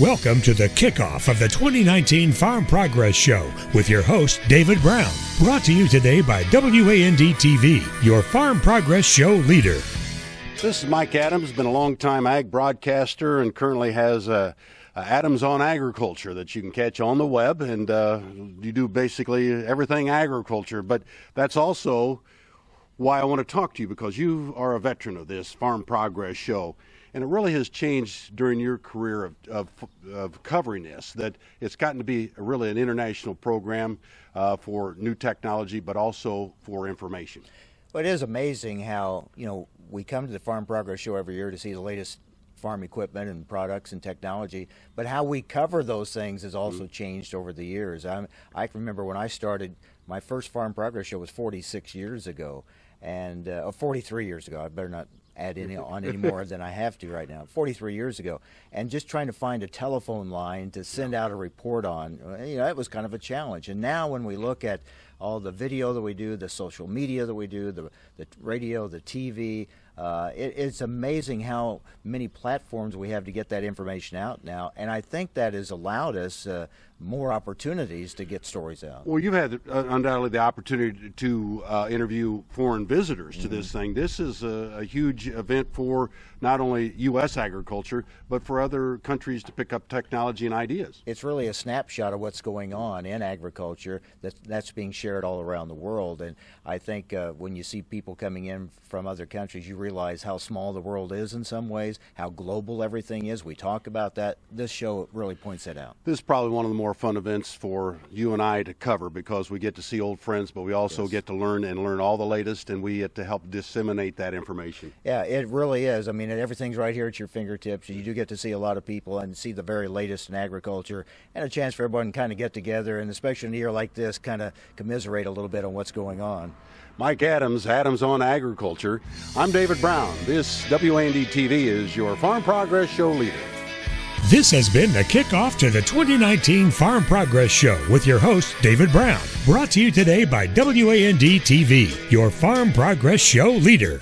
Welcome to the kickoff of the 2019 Farm Progress Show with your host, David Brown. Brought to you today by WAND TV, your Farm Progress Show leader. This is Mike Adams, been a long-time ag broadcaster and currently has a, a Adams on Agriculture that you can catch on the web. And uh, you do basically everything agriculture, but that's also why I want to talk to you because you are a veteran of this Farm Progress Show and it really has changed during your career of, of, of covering this. That it's gotten to be really an international program uh, for new technology, but also for information. Well, it is amazing how you know we come to the Farm Progress Show every year to see the latest farm equipment and products and technology, but how we cover those things has also mm-hmm. changed over the years. I, I remember when I started, my first Farm Progress Show was 46 years ago, and uh, 43 years ago. I better not add any on any more than I have to right now. 43 years ago, and just trying to find a telephone line to send out a report on, uh, you know, it was kind of a challenge. And now when we look at all the video that we do, the social media that we do, the the radio, the TV, uh, it, it's amazing how many platforms we have to get that information out now, and I think that has allowed us uh, more opportunities to get stories out. Well, you've had uh, undoubtedly the opportunity to uh, interview foreign visitors to mm-hmm. this thing. This is a, a, huge event for not only U.S. agriculture, but for other countries to pick up technology and ideas. It's really a snapshot of what's going on in agriculture that, that's being shared all around the world, and I think uh, when you see people coming in from other countries, you realize how small the world is in some ways, how global everything is. We talk about that. This show really points that out. This is probably one of the more fun events for you and I to cover because we get to see old friends, but we also yes. get to learn and learn all the latest, and we get to help disseminate that information. Yeah, it really is. I mean, everything's right here at your fingertips. You do get to see a lot of people and see the very latest in agriculture, and a chance for everyone to kind of get together, and especially in a year like this, kind of commiserate a little bit on what's going on. Mike Adams, Adams on Agriculture. I'm David Brown. This WAND TV is your Farm Progress Show leader. This has been the kickoff to the 2019 Farm Progress Show with your host, David Brown. Brought to you today by WAND TV, your Farm Progress Show leader.